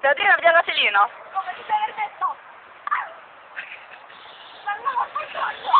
Teodino, dire via l'asilino. Come ti sei detto? Ah. Ma no, ma no!